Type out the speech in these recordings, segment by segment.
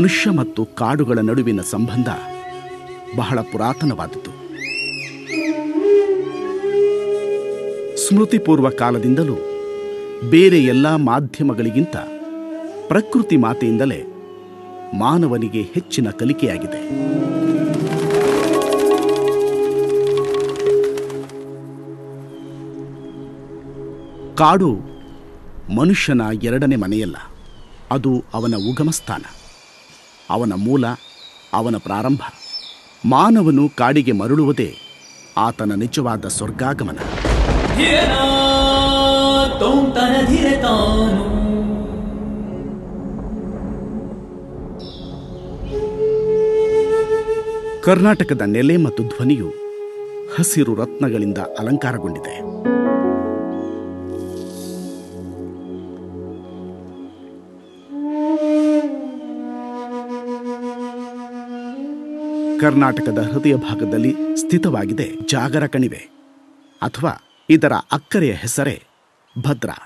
ಮನುಷ್ಯ ಮತ್ತು ಕಾಡುಗಳ ನಡುವಿನ ಸಂಬಂಧ ಬಹಳ ಪುರಾತನವಾದದ್ದು. ಸ್ಮೃತಿಪೂರ್ವ ಕಾಲದಿಂದಲೂ ಬೇರೆ ಎಲ್ಲ ಮಾಧ್ಯಮಗಳಿಗಿಂತ ಪ್ರಕೃತಿ ಮಾತೆಯಿಂದಲೇ ಮಾನವನಿಗೆ ಹೆಚ್ಚಿನ ಕಲಿಕೆಯಾಗಿದೆ. ಕಾಡು ಮನುಷ್ಯನ ಎರಡನೇ ಮನೆಯಲ್ಲ, ಅದು ಅವನ ಉಗಮಸ್ಥಾನ. ಅವನ ಮೂಲ ಅವನ ಪ್ರಾರಂಭ. ಮಾನವನು ಕಾಡಿಗೆ ಮರಳುವುದೇ ಆತನ ನಿಜವಾದ ಸ್ವರ್ಗಾಗಮನ. ಕರ್ನಾಟಕದ ನೆಲೆ ಮತ್ತು ಧ್ವನಿಯು ಹಸಿರು ರತ್ನಗಳಿಂದ ಅಲಂಕಾರಗೊಂಡಿದೆ. ಕರ್ನಾಟಕದ ಹೃದಯ ಭಾಗದಲ್ಲಿ ಸ್ಥಿತವಾಗಿದೆ ಜಾಗರ ಕಣಿವೆ ಅಥವಾ ಇದರ ಅಕ್ಕರೆಯ ಹೆಸರೇ ಭದ್ರಾ.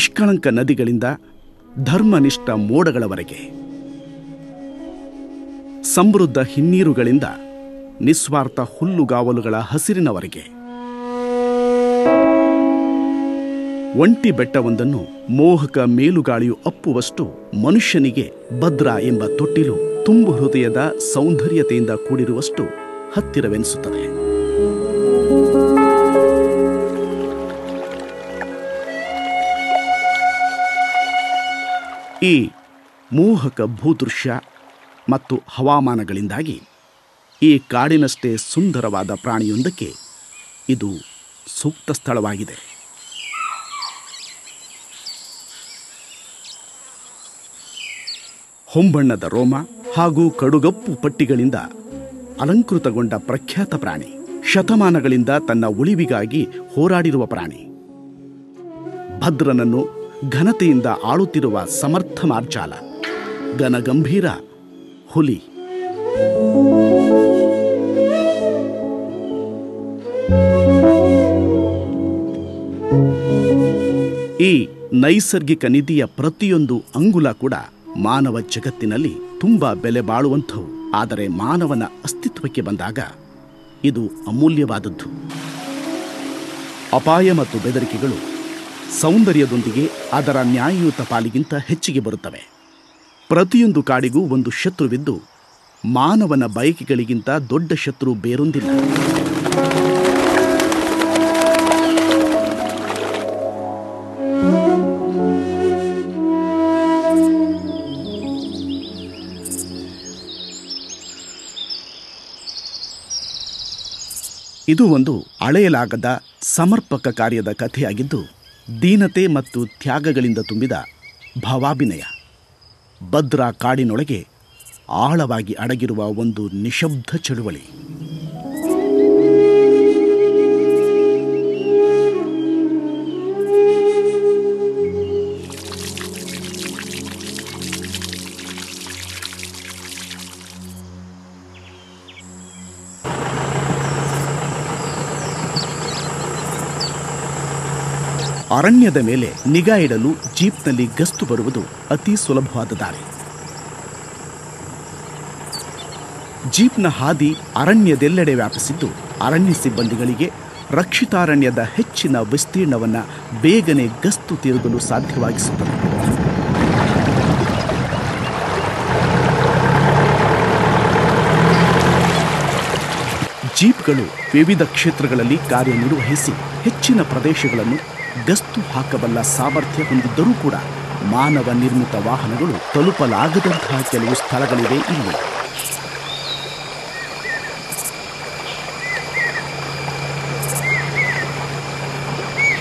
ನಿಷ್ಕಳಂಕ ನದಿಗಳಿಂದ ಧರ್ಮನಿಷ್ಠ ಮೋಡಗಳವರೆಗೆ. ಸಮೃದ್ಧ ಹಿನ್ನೀರುಗಳಿಂದ ನಿಸ್ವಾರ್ಥ ಹುಲ್ಲುಗಾವಲುಗಳ ಹಸಿರಿನವರೆಗೆ. ಒಂಟಿ ಬೆಟ್ಟವೊಂದನ್ನು ಮೋಹಕ ಮೇಲುಗಾಳಿಯು ಅಪ್ಪುವಷ್ಟು ಮನುಷ್ಯನಿಗೆ ಭದ್ರ ಎಂಬ ತೊಟ್ಟಿಲು ತುಂಬು ಹೃದಯದ ಸೌಂದರ್ಯತೆಯಿಂದ ಕೂಡಿರುವಷ್ಟು ಹತ್ತಿರವೆನಿಸುತ್ತದೆ. ಈ ಮೋಹಕ ಭೂದೃಶ್ಯ ಮತ್ತು ಹವಾಮಾನಗಳಿಂದಾಗಿ ಈ ಕಾಡಿನಷ್ಟೇ ಸುಂದರವಾದ ಪ್ರಾಣಿಯೊಂದಕ್ಕೆ ಇದು ಸೂಕ್ತ ಸ್ಥಳವಾಗಿದೆ. ಹೊಂಬಣ್ಣದ ರೋಮ ಹಾಗೂ ಕಡುಗಪ್ಪು ಪಟ್ಟಿಗಳಿಂದ ಅಲಂಕೃತಗೊಂಡ ಪ್ರಖ್ಯಾತ ಪ್ರಾಣಿ, ಶತಮಾನಗಳಿಂದ ತನ್ನ ಉಳಿವಿಗಾಗಿ ಹೋರಾಡಿರುವ ಪ್ರಾಣಿ. ಭದ್ರನನ್ನು ಘನತೆಯಿಂದ ಆಳುತ್ತಿರುವ ಸಮರ್ಥ ಮಾರ್ಜಾಲ. ಘನಗಂಭೀರ ಹುಲಿ. ಈ ನೈಸರ್ಗಿಕ ನಿಧಿಯ ಪ್ರತಿಯೊಂದು ಅಂಗುಲ ಕೂಡ ಮಾನವ ಜಗತ್ತಿನಲ್ಲಿ ತುಂಬಾ ಬೆಲೆ ಬಾಳುವಂಥವು. ಆದರೆ ಮಾನವನ ಅಸ್ತಿತ್ವಕ್ಕೆ ಬಂದಾಗ ಇದು ಅಮೂಲ್ಯವಾದದ್ದು. ಅಪಾಯ ಮತ್ತು ಬೆದರಿಕೆಗಳು ಸೌಂದರ್ಯದೊಂದಿಗೆ ಅದರ ನ್ಯಾಯಯುತ ಪಾಲಿಗಿಂತ ಹೆಚ್ಚಿಗೆ ಬರುತ್ತವೆ. ಪ್ರತಿಯೊಂದು ಕಾಡಿಗೂ ಒಂದು ಶತ್ರುವಿದ್ದು, ಮಾನವನ ಬಯಕೆಗಳಿಗಿಂತ ದೊಡ್ಡ ಶತ್ರು ಬೇರೊಂದಿಲ್ಲ. ಇದು ಒಂದು ಅಳೆಯಲಾಗದ ಸಮರ್ಪಕ ಕಾರ್ಯದ ಕಥೆಯಾಗಿದ್ದು ದೀನತೆ ಮತ್ತು ತ್ಯಾಗಗಳಿಂದ ತುಂಬಿದ ಭಾವಾಭಿನಯ. ಭದ್ರಾ ಕಾಡಿನೊಳಗೆ ಆಳವಾಗಿ ಅಡಗಿರುವ ಒಂದು ನಿಶಬ್ದ ಚಳುವಳಿ. ಅರಣ್ಯದ ಮೇಲೆ ನಿಗಾ ಇಡಲು ಜೀಪ್ನಲ್ಲಿ ಗಸ್ತು ಬರುವುದು ಅತಿ ಸುಲಭವಾದ ದಾರಿ ಜೀಪ್ನ ಹಾದಿ ಅರಣ್ಯದೆಲ್ಲೆಡೆ ವ್ಯಾಪಿಸಿದ್ದು ಅರಣ್ಯ ಸಿಬ್ಬಂದಿಗಳಿಗೆ ರಕ್ಷಿತಾರಣ್ಯದ ಹೆಚ್ಚಿನ ವಿಸ್ತೀರ್ಣವನ್ನು ಬೇಗನೆ ಗಸ್ತು ತಿರುಗಲು ಸಾಧ್ಯವಾಗಿಸುತ್ತದೆ. ಜೀಪ್ಗಳು ವಿವಿಧ ಕ್ಷೇತ್ರಗಳಲ್ಲಿ ಕಾರ್ಯನಿರ್ವಹಿಸಿ ಹೆಚ್ಚಿನ ಪ್ರದೇಶಗಳನ್ನು ಗಸ್ತು ಹಾಕಬಲ್ಲ ಸಾಮರ್ಥ್ಯ ಹೊಂದಿದ್ದರೂ ಕೂಡ ಮಾನವ ನಿರ್ಮಿತ ವಾಹನಗಳು ತಲುಪಲಾಗದಂತಹ ಕೆಲವು ಸ್ಥಳಗಳಿವೆ ಇಲ್ಲಿ.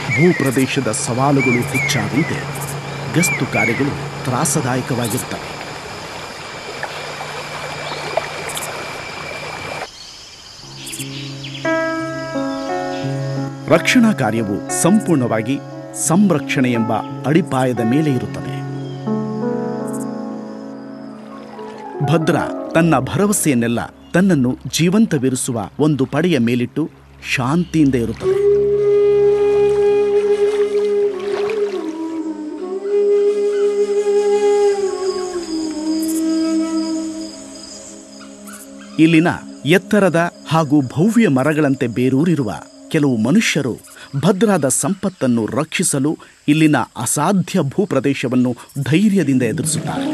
ಭೂಪ್ರದೇಶದ ಸವಾಲುಗಳು ಹೆಚ್ಚಾದಂತೆ ಗಸ್ತು ಕಾರ್ಯಗಳು ತ್ರಾಸದಾಯಕವಾಗಿರುತ್ತವೆ ರಕ್ಷಣಾ ಕಾರ್ಯವು ಸಂಪೂರ್ಣವಾಗಿ ಸಂರಕ್ಷಣೆ ಎಂಬ ಅಡಿಪಾಯದ ಮೇಲೆ ಇರುತ್ತದೆ. ಭದ್ರ ತನ್ನ ಭರವಸೆಯನ್ನೆಲ್ಲ ತನ್ನನ್ನು ಜೀವಂತವಿರಿಸುವ ಒಂದು ಪಡೆಯ ಮೇಲಿಟ್ಟು ಶಾಂತಿಯಿಂದ ಇರುತ್ತದೆ. ಇಲ್ಲಿನ ಎತ್ತರದ ಹಾಗೂ ಭವ್ಯ ಮರಗಳಂತೆ ಬೇರೂರಿರುವ ಕೆಲವು ಮನುಷ್ಯರು ಭದ್ರಾದ ಸಂಪತ್ತನ್ನು ರಕ್ಷಿಸಲು ಇಲ್ಲಿನ ಅಸಾಧ್ಯ ಭೂಪ್ರದೇಶವನ್ನು ಧೈರ್ಯದಿಂದ ಎದುರಿಸುತ್ತಾರೆ.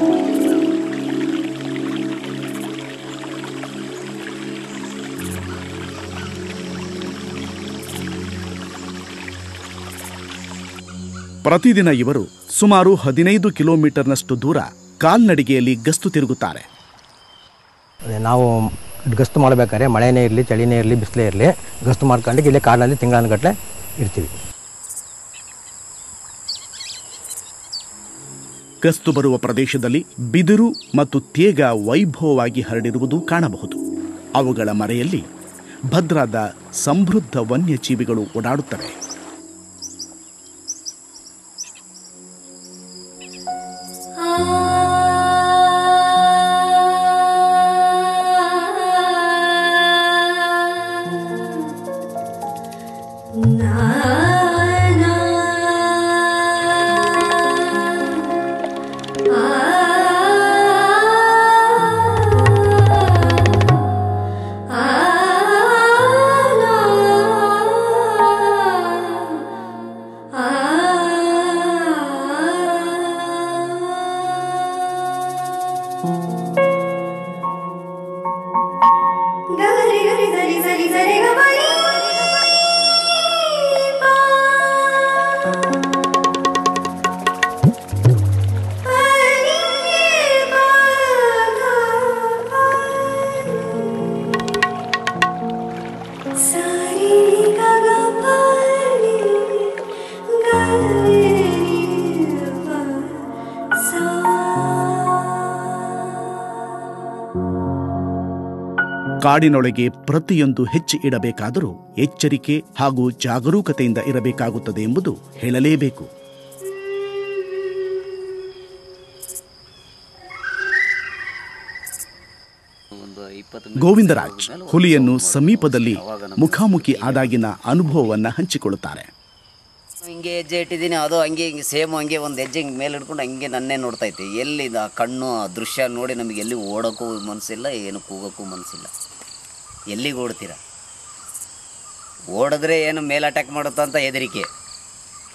ಪ್ರತಿದಿನ ಇವರು ಸುಮಾರು ಹದಿನೈದು ಕಿಲೋಮೀಟರ್ನಷ್ಟು ದೂರ ಕಾಲ್ನಡಿಗೆಯಲ್ಲಿ ಗಸ್ತು ತಿರುಗುತ್ತಾರೆ. ನಾವು ಗಸ್ತು ಮಾಡಬೇಕಾದ್ರೆ ಮಳೆನೇ ಇರಲಿ, ಚಳಿನೇ ಇರಲಿ, ಬಿಸಿಲೇ ಇರಲಿ, ಗಸ್ತು ಮಾಡ್ಕೊಂಡು ಇಲ್ಲೇ ಕಾಡಿನಲ್ಲಿ ತಿಂಗಳಾನುಗಟ್ಟಲೆ ಇರ್ತೀವಿ. ಗಸ್ತು ಬರುವ ಪ್ರದೇಶದಲ್ಲಿ ಬಿದಿರು ಮತ್ತು ತೇಗ ವೈಭವವಾಗಿ ಹರಡಿರುವುದು ಕಾಣಬಹುದು. ಅವುಗಳ ಮರೆಯಲ್ಲಿ ಭದ್ರಾದ ಸಮೃದ್ಧ ವನ್ಯಜೀವಿಗಳು ಓಡಾಡುತ್ತವೆ. ಕಾಡಿನೊಳಗೆ ಪ್ರತಿಯೊಂದು ಹೆಜ್ಜೆ ಇಡಬೇಕಾದರೂ ಎಚ್ಚರಿಕೆ ಹಾಗೂ ಜಾಗರೂಕತೆಯಿಂದ ಇರಬೇಕಾಗುತ್ತದೆ ಎಂಬುದು ಹೇಳಲೇಬೇಕು. ಗೋವಿಂದರಾಜ್ ಹುಲಿಯನ್ನು ಸಮೀಪದಲ್ಲಿ ಮುಖಾಮುಖಿ ಆದಾಗಿನ ಅನುಭವವನ್ನು ಹಂಚಿಕೊಳ್ಳುತ್ತಾರೆ. ಹಿಂಗೆ ಹೆಜ್ಜೆ ಇಟ್ಟಿದ್ದೀನಿ, ಅದು ಹಂಗೆ ಹಿಂಗೆ ಸೇಮ್ ಹಂಗೆ ಒಂದು ಹೆಜ್ಜೆ ಹಿಂಗೆ ಮೇಲೆ ಹಿಡ್ಕೊಂಡು ಹಂಗೆ ನನ್ನೇ ನೋಡ್ತಾ ಇತ್ತು ಎಲ್ಲಿ ಕಣ್ಣು, ಆ ದೃಶ್ಯ ನೋಡಿ ನಮಗೆ ಎಲ್ಲಿ ಓಡೋಕ್ಕೂ ಮನಸ್ಸಿಲ್ಲ ಏನು ಕೂಗೋಕ್ಕೂ ಮನಸ್ಸಿಲ್ಲ ಎಲ್ಲಿಗೆ ಓಡ್ತೀರ? ಓಡಿದ್ರೆ ಏನು ಮೇಲೆ ಅಟ್ಯಾಕ್ ಮಾಡುತ್ತ ಅಂತ ಹೆದರಿಕೆ.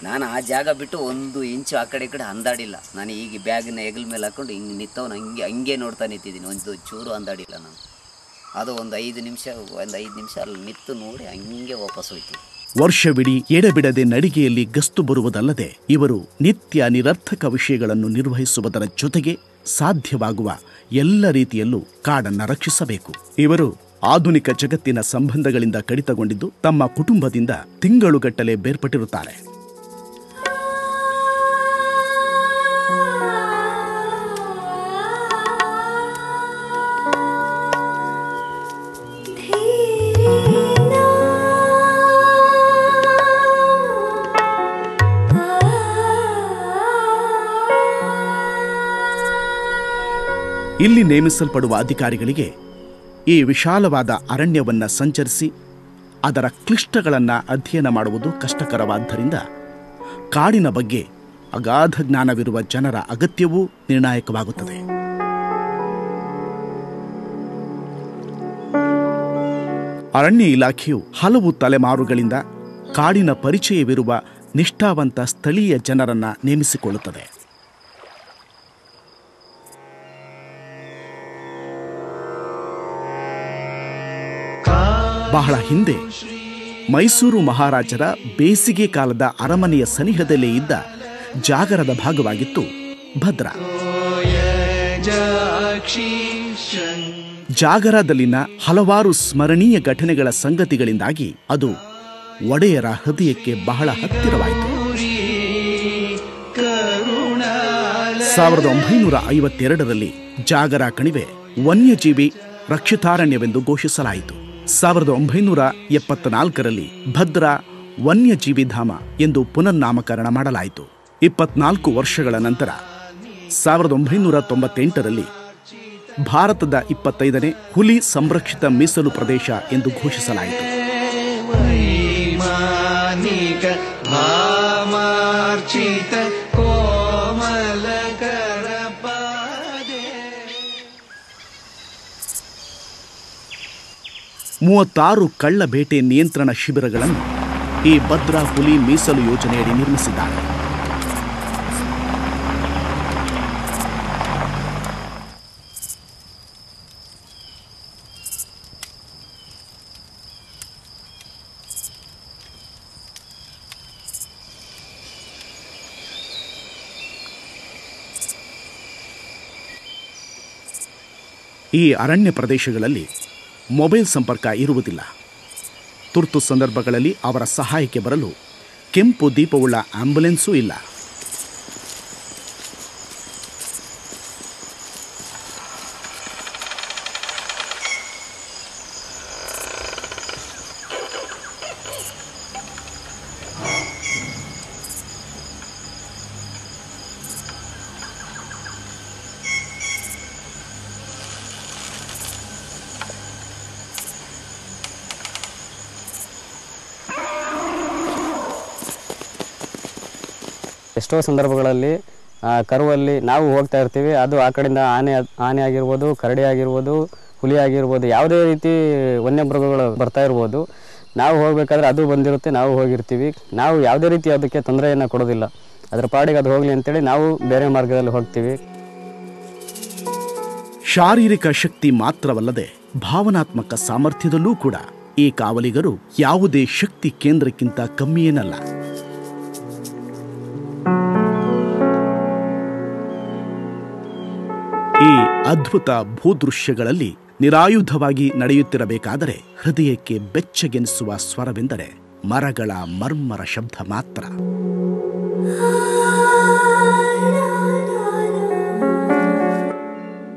ನಾನು ಆ ಜಾಗ ಬಿಟ್ಟು ಒಂದು ಇಂಚು ಆ ಕಡೆ ಈ ಕಡೆ ಅಂದಾಡಿಲ್ಲ. ನಾನು ಈಗ ಬ್ಯಾಗಿನ ಹೆಗಲ ಮೇಲೆ ಹಾಕ್ಕೊಂಡು ಹಿಂಗೆ ನಿಂತವನು, ಹಂಗೆ ಹಂಗೆ ನೋಡ್ತಾ ನಿಂತಿದ್ದೀನಿ. ಒಂದು ಚೂರು ಅಂದಾಡಿಲ್ಲ ನಾನು. ಅದು ಒಂದು ಐದು ನಿಮಿಷ, ಒಂದು ಐದು ನಿಮಿಷ ಅಲ್ಲಿ ನಿಂತು ನೋಡಿ ಹಂಗೆ ವಾಪಸ್ ಹೋಯ್ತು. ವರ್ಷವಿಡೀ ಎಡೆಬಿಡದೆ ನಡಿಗೆಯಲ್ಲಿ ಗಸ್ತು ಬರುವುದಲ್ಲದೆ ಇವರು ನಿತ್ಯ ನಿರರ್ಥಕ ವಿಷಯಗಳನ್ನು ನಿರ್ವಹಿಸುವುದರ ಜೊತೆಗೆ ಸಾಧ್ಯವಾಗುವ ಎಲ್ಲ ರೀತಿಯಲ್ಲೂ ಕಾಡನ್ನು ರಕ್ಷಿಸಬೇಕು. ಇವರು ಆಧುನಿಕ ಜಗತ್ತಿನ ಸಂಬಂಧಗಳಿಂದ ಕಡಿತಗೊಂಡಿದ್ದು ತಮ್ಮ ಕುಟುಂಬದಿಂದ ತಿಂಗಳುಗಟ್ಟಲೆ ಬೇರ್ಪಟ್ಟಿರುತ್ತಾರೆ. ಇಲ್ಲಿ ನೇಮಿಸಲ್ಪಡುವ ಅಧಿಕಾರಿಗಳಿಗೆ ಈ ವಿಶಾಲವಾದ ಅರಣ್ಯವನ್ನು ಸಂಚರಿಸಿ ಅದರ ಕ್ಲಿಷ್ಟಗಳನ್ನು ಅಧ್ಯಯನ ಮಾಡುವುದು ಕಷ್ಟಕರವಾದ್ದರಿಂದ ಕಾಡಿನ ಬಗ್ಗೆ ಅಗಾಧ ಜ್ಞಾನವಿರುವ ಜನರ ಅಗತ್ಯವೂ ನಿರ್ಣಾಯಕವಾಗುತ್ತದೆ. ಅರಣ್ಯ ಇಲಾಖೆಯು ಹಲವು ತಲೆಮಾರುಗಳಿಂದ ಕಾಡಿನ ಪರಿಚಯವಿರುವ ನಿಷ್ಠಾವಂತ ಸ್ಥಳೀಯ ಜನರನ್ನು ನೇಮಿಸಿಕೊಳ್ಳುತ್ತದೆ. ಬಹಳ ಹಿಂದೆ ಮೈಸೂರು ಮಹಾರಾಜರ ಬೇಸಿಗೆ ಕಾಲದ ಅರಮನೆಯ ಸನಿಹದಲ್ಲೇ ಇದ್ದ ಜಾಗರದ ಭಾಗವಾಗಿತ್ತು ಭದ್ರಾ. ಜಾಗರದಲ್ಲಿನ ಹಲವಾರು ಸ್ಮರಣೀಯ ಘಟನೆಗಳ ಸಂಗತಿಗಳಿಂದಾಗಿ ಅದು ಒಡೆಯರ ಹೃದಯಕ್ಕೆ ಬಹಳ ಹತ್ತಿರವಾಯಿತು. ಸಾವಿರದ ಒಂಬೈನೂರ ಐವತ್ತೆರಡರಲ್ಲಿ ಜಾಗರ ಕಣಿವೆ ವನ್ಯಜೀವಿ ರಕ್ಷಿತಾರಣ್ಯವೆಂದು ಘೋಷಿಸಲಾಯಿತು. ಸಾವಿರದ ಒಂಬೈನೂರ ಎಪ್ಪತ್ನಾಲ್ಕರಲ್ಲಿ ಭದ್ರಾ ವನ್ಯಜೀವಿ ಧಾಮ ಎಂದು ಪುನರ್ನಾಮಕರಣ ಮಾಡಲಾಯಿತು. ಇಪ್ಪತ್ನಾಲ್ಕು ವರ್ಷಗಳ ನಂತರ ಸಾವಿರದ ಒಂಬೈನೂರ ತೊಂಬತ್ತೆಂಟರಲ್ಲಿ ಭಾರತದ ಇಪ್ಪತ್ತೈದನೇ ಹುಲಿ ಸಂರಕ್ಷಿತ ಮೀಸಲು ಪ್ರದೇಶ ಎಂದು ಘೋಷಿಸಲಾಯಿತು. ಮೂವತ್ತಾರು ಕಳ್ಳ ಬೇಟೆ ನಿಯಂತ್ರಣ ಶಿಬಿರಗಳನ್ನು ಈ ಭದ್ರಾ ಹುಲಿ ಮೀಸಲು ಯೋಜನೆಯಡಿ ನಿರ್ಮಿಸಿದ್ದಾರೆ. ಈ ಅರಣ್ಯ ಪ್ರದೇಶಗಳಲ್ಲಿ ಮೊಬೈಲ್ ಸಂಪರ್ಕ ಇರುವುದಿಲ್ಲ. ತುರ್ತು ಸಂದರ್ಭಗಳಲ್ಲಿ ಅವರ ಸಹಾಯಕ್ಕೆ ಬರಲು ಕೆಂಪು ದೀಪವುಳ್ಳ ಆಂಬ್ಯುಲೆನ್ಸೂ ಇಲ್ಲ. ಎಷ್ಟೋ ಸಂದರ್ಭಗಳಲ್ಲಿ ಕರುವಲ್ಲಿ ನಾವು ಹೋಗ್ತಾ ಇರ್ತೀವಿ. ಅದು ಆ ಕಡೆಯಿಂದ ಆನೆ ಆನೆ ಆಗಿರ್ಬೋದು, ಕರಡಿ ಆಗಿರ್ಬೋದು, ಹುಲಿ ಆಗಿರ್ಬೋದು, ಯಾವುದೇ ರೀತಿ ವನ್ಯಮೃಗಗಳು ಬರ್ತಾ ಇರ್ಬೋದು. ನಾವು ಹೋಗಬೇಕಾದ್ರೆ ಅದು ಬಂದಿರುತ್ತೆ, ನಾವು ಹೋಗಿರ್ತೀವಿ. ನಾವು ಯಾವುದೇ ರೀತಿ ಅದಕ್ಕೆ ತೊಂದರೆಯನ್ನು ಕೊಡೋದಿಲ್ಲ. ಅದರ ಪಾಡಿಗೆ ಅದು ಹೋಗಲಿ ಅಂತೇಳಿ ನಾವು ಬೇರೆ ಮಾರ್ಗದಲ್ಲಿ ಹೋಗ್ತೀವಿ. ಶಾರೀರಿಕ ಶಕ್ತಿ ಮಾತ್ರವಲ್ಲದೆ ಭಾವನಾತ್ಮಕ ಸಾಮರ್ಥ್ಯದಲ್ಲೂ ಕೂಡ ಈ ಕಾವಲಿಗರು ಯಾವುದೇ ಶಕ್ತಿ ಕೇಂದ್ರಕ್ಕಿಂತ ಕಮ್ಮಿಯೇನಲ್ಲ. ಈ ಅದ್ಭುತ ಭೂದೃಶ್ಯಗಳಲ್ಲಿ ನಿರಾಯುಧವಾಗಿ ನಡೆಯುತ್ತಿರಬೇಕಾದರೆ ಹೃದಯಕ್ಕೆ ಬೆಚ್ಚಗೆನಿಸುವ ಸ್ವರವೆಂದರೆ ಮರಗಳ ಮರ್ಮರ ಶಬ್ದ ಮಾತ್ರ.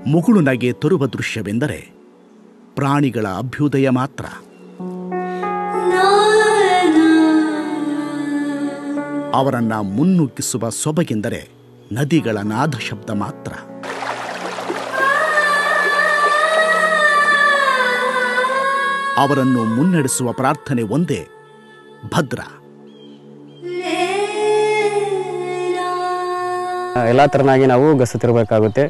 ಮುಗುಳು ನಗೆ ತರುವ ದೃಶ್ಯವೆಂದರೆ ಪ್ರಾಣಿಗಳ ಅಭ್ಯುದಯ ಮಾತ್ರ. ಅವರನ್ನ ಮುನ್ನುಗ್ಗಿಸುವ ಸೊಬಗೆಂದರೆ ನದಿಗಳ ನಾದ ಶಬ್ದ ಮಾತ್ರ. ಅವರನ್ನು ಮುನ್ನಡೆಸುವ ಪ್ರಾರ್ಥನೆ ಒಂದೇ, ಭದ್ರ. ಎಲ್ಲ ಥರನಾಗಿ ನಾವು ಗಸ್ತು ತಿರುಗಬೇಕಾಗುತ್ತೆ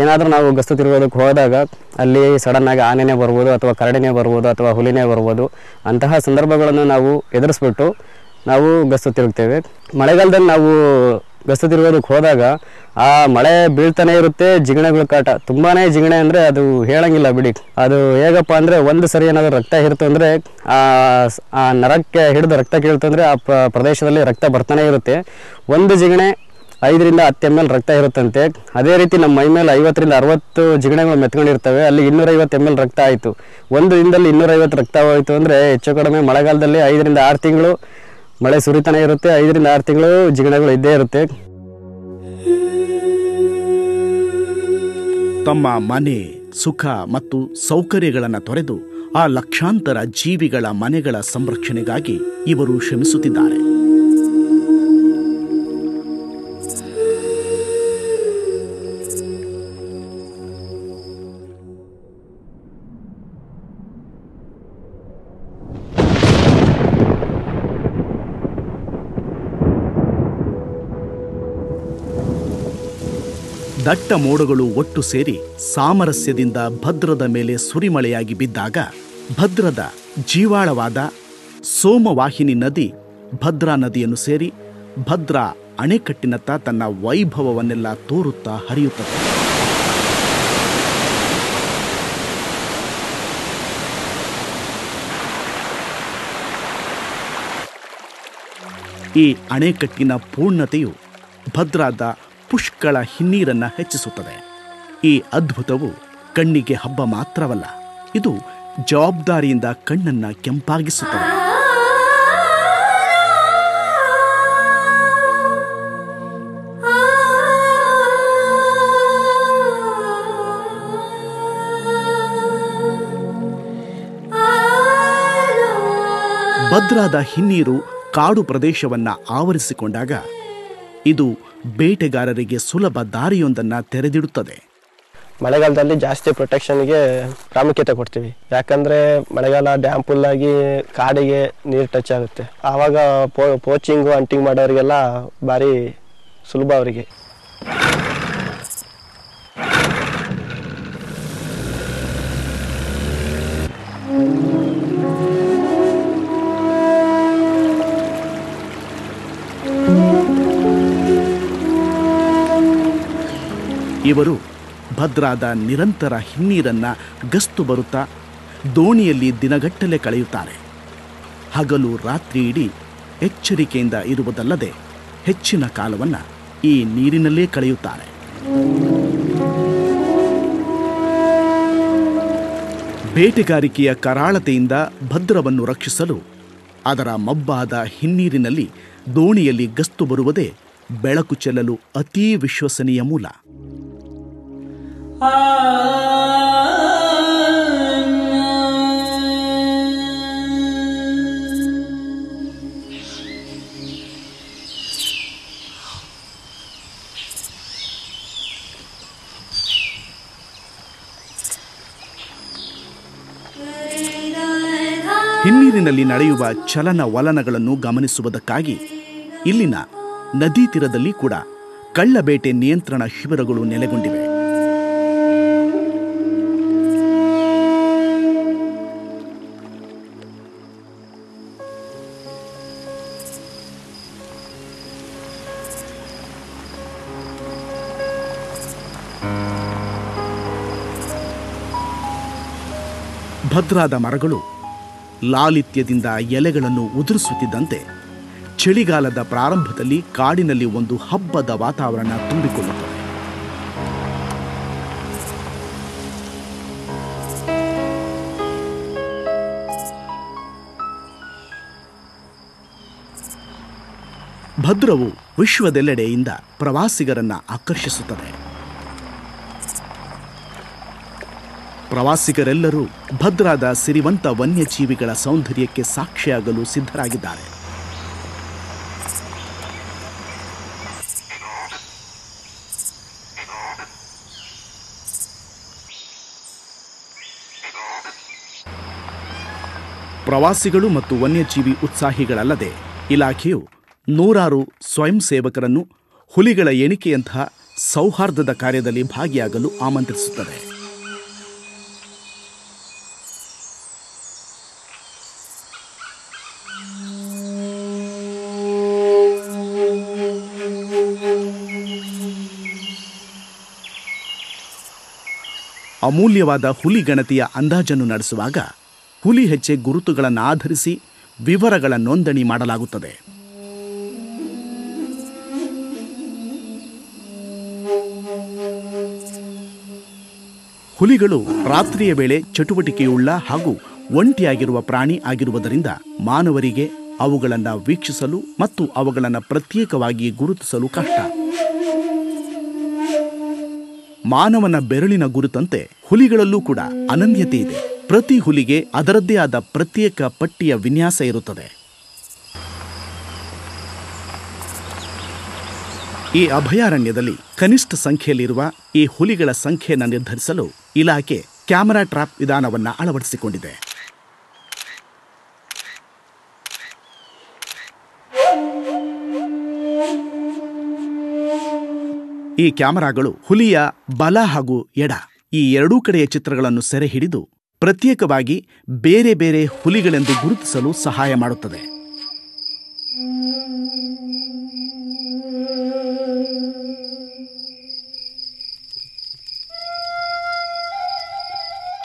ಏನಾದರೂ ನಾವು ಗಸ್ತು ತಿರುಗೋದಕ್ಕೆ ಹೋದಾಗ ಅಲ್ಲಿ ಸಡನ್ನಾಗಿ ಆನೆನೇ ಬರ್ಬೋದು ಅಥವಾ ಕರಡಿನೇ ಬರ್ಬೋದು ಅಥವಾ ಹುಲಿನೇ ಬರ್ಬೋದು, ಅಂತಹ ಸಂದರ್ಭಗಳನ್ನು ನಾವು ಎದುರಿಸ್ಬಿಟ್ಟು ನಾವು ಗಸ್ತು ತಿರುಗ್ತೇವೆ ಮಳೆಗಾಲದಲ್ಲಿ ನಾವು ಗಸ್ತು ತಿರುಗೋದಕ್ಕೆ ಹೋದಾಗ ಆ ಮಳೆ ಬೀಳ್ತಾನೆ ಇರುತ್ತೆ, ಜಿಗಣೆಗಳ ಕಾಟ. ತುಂಬಾ ಜಿಗಣೆ ಅಂದರೆ ಅದು ಹೇಳಂಗಿಲ್ಲ ಬಿಡಿ. ಅದು ಹೇಗಪ್ಪ ಅಂದರೆ ಒಂದು ಸರಿ ಏನಾದರೂ ರಕ್ತ ಹಿಡಿತು ಅಂದರೆ ಆ ನರಕ್ಕೆ ಹಿಡಿದು ರಕ್ತ ಕೀಳ್ತು ಅಂದರೆ ಆ ಪ್ರ- ಪ್ರದೇಶದಲ್ಲಿ ರಕ್ತ ಬರ್ತಾನೆ ಇರುತ್ತೆ. ಒಂದು ಜಿಗಣೆ ಐದರಿಂದ ಹತ್ತು ಎಂ ಎಲ್ ರಕ್ತ ಇರುತ್ತಂತೆ ಅದೇ ರೀತಿ ನಮ್ಮ ಮೈ ಮೇಲೆ ಐವತ್ತರಿಂದ ಅರವತ್ತು ಜಿಗಣೆಗಳು ಮೆತ್ಕೊಂಡಿರ್ತವೆ. ಅಲ್ಲಿ ಇನ್ನೂರೈವತ್ತು ಎಂ ಎಲ್ ರಕ್ತ ಆಯಿತು. ಒಂದು ದಿನದಲ್ಲಿ ಇನ್ನೂರೈವತ್ತು ರಕ್ತ ಹೋಯಿತು ಅಂದರೆ ಹೆಚ್ಚು ಕಡಿಮೆ ಮಳೆಗಾಲದಲ್ಲಿ ಐದರಿಂದ ಆರು ತಿಂಗಳು ಮಳೆ ಸುರಿತಾನೆ ಇರುತ್ತೆ. ಐದರಿಂದ ಆರು ತಿಂಗಳು ಜಿಗಣೆಗಳು ಇದ್ದೇ ಇರುತ್ತೆ. ತಮ್ಮ ಮನೆ, ಸುಖ ಮತ್ತು ಸೌಕರ್ಯಗಳನ್ನು ತೊರೆದು ಆ ಲಕ್ಷಾಂತರ ಜೀವಿಗಳ ಮನೆಗಳ ಸಂರಕ್ಷಣೆಗಾಗಿ ಇವರು ಶ್ರಮಿಸುತ್ತಿದ್ದಾರೆ. ದಟ್ಟ ಮೋಡಗಳು ಒಟ್ಟು ಸೇರಿ ಸಾಮರಸ್ಯದಿಂದ ಭದ್ರದ ಮೇಲೆ ಸುರಿಮಳೆಯಾಗಿ ಬಿದ್ದಾಗ ಭದ್ರದ ಜೀವಾಳವಾದ ಸೋಮವಾಹಿನಿ ನದಿ ಭದ್ರಾ ನದಿಯನ್ನು ಸೇರಿ ಭದ್ರಾ ಅಣೆಕಟ್ಟಿನತ್ತ ತನ್ನ ವೈಭವವನ್ನೆಲ್ಲ ತೋರುತ್ತಾ ಹರಿಯುತ್ತದೆ. ಈ ಅಣೆಕಟ್ಟಿನ ಪೂರ್ಣತೆಯು ಭದ್ರಾದ ಪುಷ್ಕಳ ಹಿನ್ನೀರನ್ನ ಹೆಚ್ಚಿಸುತ್ತದೆ. ಈ ಅದ್ಭುತವು ಕಣ್ಣಿಗೆ ಹಬ್ಬ ಮಾತ್ರವಲ್ಲ, ಇದು ಜವಾಬ್ದಾರಿಯಿಂದ ಕಣ್ಣನ್ನ ಕೆಂಪಾಗಿಸುತ್ತದೆ. ಭದ್ರಾದ ಹಿನ್ನೀರು ಕಾಡು ಪ್ರದೇಶವನ್ನ ಆವರಿಸಿಕೊಂಡಾಗ ಇದು ಬೇಟೆಗಾರರಿಗೆ ಸುಲಭ ದಾರಿಯೊಂದನ್ನು ತೆರೆದಿಡುತ್ತದೆ. ಮಳೆಗಾಲದಲ್ಲಿ ಜಾಸ್ತಿ ಪ್ರೊಟೆಕ್ಷನ್ಗೆ ಪ್ರಾಮುಖ್ಯತೆ ಕೊಡ್ತೀವಿ. ಯಾಕಂದರೆ ಮಳೆಗಾಲ ಡ್ಯಾಮ್ ಫುಲ್ ಆಗಿ ಕಾಡಿಗೆ ನೀರು ಟಚ್ ಆಗುತ್ತೆ. ಆವಾಗ ಪೋಚಿಂಗು ಹಂಟಿಂಗ್ ಮಾಡೋರಿಗೆಲ್ಲ ಭಾರಿ ಸುಲಭ ಅವರಿಗೆ. ಇವರು ಭದ್ರಾದ ನಿರಂತರ ಹಿನ್ನೀರನ್ನ ಗಸ್ತು ಬರುತ್ತಾ ದೋಣಿಯಲ್ಲಿ ದಿನಗಟ್ಟಲೆ ಕಳೆಯುತ್ತಾರೆ. ಹಗಲು ರಾತ್ರಿ ಇಡೀ ಎಚ್ಚರಿಕೆಯಿಂದ ಇರುವುದಲ್ಲದೆ ಹೆಚ್ಚಿನ ಕಾಲವನ್ನು ಈ ನೀರಿನಲ್ಲೇ ಕಳೆಯುತ್ತಾರೆ. ಬೇಟೆಗಾರಿಕೆಯ ಕರಾಳತೆಯಿಂದ ಭದ್ರವನ್ನು ರಕ್ಷಿಸಲು ಅದರ ಮಬ್ಬಾದ ಹಿನ್ನೀರಿನಲ್ಲಿ ದೋಣಿಯಲ್ಲಿ ಗಸ್ತು ಬರುವುದೇ ಬೆಳಕು ಚೆಲ್ಲಲು ಅತೀ ವಿಶ್ವಸನೀಯ ಮೂಲ. ಹಿನ್ನೀರಿನಲ್ಲಿ ನಡೆಯುವ ಚಲನ ವಲನಗಳನ್ನು ಗಮನಿಸುವುದಕ್ಕಾಗಿ ಇಲ್ಲಿನ ನದಿ ತೀರದಲ್ಲಿ ಕೂಡ ಕಳ್ಳಬೇಟೆ ನಿಯಂತ್ರಣ ಶಿಬಿರಗಳು ನೆಲೆಗೊಂಡಿವೆ. ಭದ್ರಾದ ಮರಗಳು ಲಾಲಿತ್ಯದಿಂದ ಎಲೆಗಳನ್ನು ಉದುರಿಸುತ್ತಿದ್ದಂತೆ ಚಳಿಗಾಲದ ಪ್ರಾರಂಭದಲ್ಲಿ ಕಾಡಿನಲ್ಲಿ ಒಂದು ಹಬ್ಬದ ವಾತಾವರಣ ತುಂಬಿಕೊಳ್ಳುತ್ತದೆ. ಭದ್ರವು ವಿಶ್ವದೆಲ್ಲೆಡೆಯಿಂದ ಪ್ರವಾಸಿಗರನ್ನ ಆಕರ್ಷಿಸುತ್ತದೆ. ಪ್ರವಾಸಿಗರೆಲ್ಲರೂ ಭದ್ರಾದ ಸಿರಿವಂತ ವನ್ಯಜೀವಿಗಳ ಸೌಂದರ್ಯಕ್ಕೆ ಸಾಕ್ಷಿಯಾಗಲು ಸಿದ್ಧರಾಗಿದ್ದಾರೆ. ಪ್ರವಾಸಿಗಳು ಮತ್ತು ವನ್ಯಜೀವಿ ಉತ್ಸಾಹಿಗಳಲ್ಲದೆ ಇಲಾಖೆಯು ನೂರಾರು ಸ್ವಯಂ ಸೇವಕರನ್ನು ಹುಲಿಗಳ ಎಣಿಕೆಯಂತಹ ಸೌಹಾರ್ದದ ಕಾರ್ಯದಲ್ಲಿ ಭಾಗಿಯಾಗಲು ಆಮಂತ್ರಿಸುತ್ತದೆ. ಅಮೂಲ್ಯವಾದ ಹುಲಿ ಗಣತಿಯ ಅಂದಾಜನ್ನು ನಡೆಸುವಾಗ ಹುಲಿ ಹೆಜ್ಜೆ ಗುರುತುಗಳನ್ನು ಆಧರಿಸಿ ವಿವರಗಳ ನೋಂದಣಿ ಮಾಡಲಾಗುತ್ತದೆ. ಹುಲಿಗಳು ರಾತ್ರಿಯ ವೇಳೆ ಚಟುವಟಿಕೆಯುಳ್ಳ ಹಾಗೂ ಒಂಟಿಯಾಗಿರುವ ಪ್ರಾಣಿ ಆಗಿರುವುದರಿಂದ ಮಾನವರಿಗೆ ಅವುಗಳನ್ನು ವೀಕ್ಷಿಸಲು ಮತ್ತು ಅವುಗಳನ್ನು ಪ್ರತ್ಯೇಕವಾಗಿ ಗುರುತಿಸಲು ಕಷ್ಟ. ಮಾನವನ ಬೆರಳಿನ ಗುರುತಂತೆ ಹುಲಿಗಳಲ್ಲೂ ಕೂಡ ಅನನ್ಯತೆ ಇದೆ. ಪ್ರತಿ ಹುಲಿಗೆ ಅದರದ್ದೇ ಆದ ಪ್ರತ್ಯೇಕ ಪಟ್ಟಿಯ ವಿನ್ಯಾಸ ಇರುತ್ತದೆ. ಈ ಅಭಯಾರಣ್ಯದಲ್ಲಿ ಕನಿಷ್ಠ ಸಂಖ್ಯೆಯಲ್ಲಿರುವ ಈ ಹುಲಿಗಳ ಸಂಖ್ಯೆಯನ್ನು ನಿರ್ಧರಿಸಲು ಇಲಾಖೆ ಕ್ಯಾಮೆರಾ ಟ್ರಾಪ್ ವಿಧಾನವನ್ನು ಅಳವಡಿಸಿಕೊಂಡಿದೆ. ಈ ಕ್ಯಾಮೆರಾಗಳು ಹುಲಿಯ ಬಲ ಹಾಗೂ ಎಡ. ಈ ಎರಡೂ ಕಡೆಯ ಚಿತ್ರಗಳನ್ನು ಸೆರೆ ಹಿಡಿದು ಪ್ರತ್ಯೇಕವಾಗಿ ಬೇರೆ ಬೇರೆ ಹುಲಿಗಳೆಂದು ಗುರುತಿಸಲು ಸಹಾಯ ಮಾಡುತ್ತದೆ.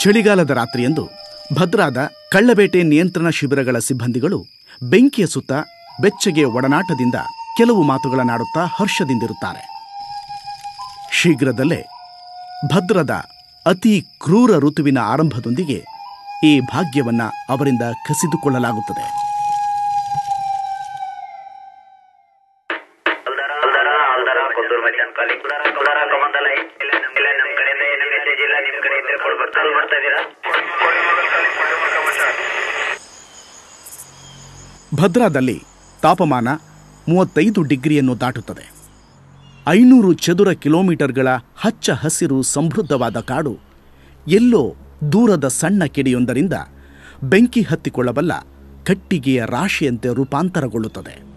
ಚಳಿಗಾಲದ ರಾತ್ರಿಯಂದು ಭದ್ರಾದ ಕಳ್ಳಬೇಟೆ ನಿಯಂತ್ರಣ ಶಿಬಿರಗಳ ಸಿಬ್ಬಂದಿಗಳು ಬೆಂಕಿಯ ಸುತ್ತ ಬೆಚ್ಚಗೆ ಒಡನಾಟದಿಂದ ಕೆಲವು ಮಾತುಗಳನ್ನಾಡುತ್ತಾ ಹರ್ಷದಿಂದಿರುತ್ತಾರೆ. ಶೀಘ್ರದಲ್ಲೇ ಭದ್ರದ ಅತಿ ಕ್ರೂರ ಋತುವಿನ ಆರಂಭದೊಂದಿಗೆ ಈ ಭಾಗ್ಯವನ್ನು ಅವರಿಂದ ಕಸಿದುಕೊಳ್ಳಲಾಗುತ್ತದೆ. ಭದ್ರಾದಲ್ಲಿ ತಾಪಮಾನ ಮೂವತ್ತೈದು ಡಿಗ್ರಿಯನ್ನು ದಾಟುತ್ತದೆ. ಐನೂರು ಚದುರ ಕಿಲೋಮೀಟರ್ಗಳ ಹಚ್ಚ ಹಸಿರು ಸಮೃದ್ಧವಾದ ಕಾಡು. ಎಲ್ಲೋ ದೂರದ ಸಣ್ಣ ಕೆಡಿಯೊಂದರಿಂದ ಬೆಂಕಿ ಹತ್ತಿಕೊಳ್ಳಬಲ್ಲ ಕಟ್ಟಿಗೆಯ ರಾಶಿಯಂತೆ ರೂಪಾಂತರಗೊಳ್ಳುತ್ತದೆ.